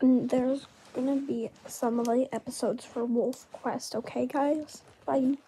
There's gonna be some late episodes for Wolf Quest, okay, guys? Bye.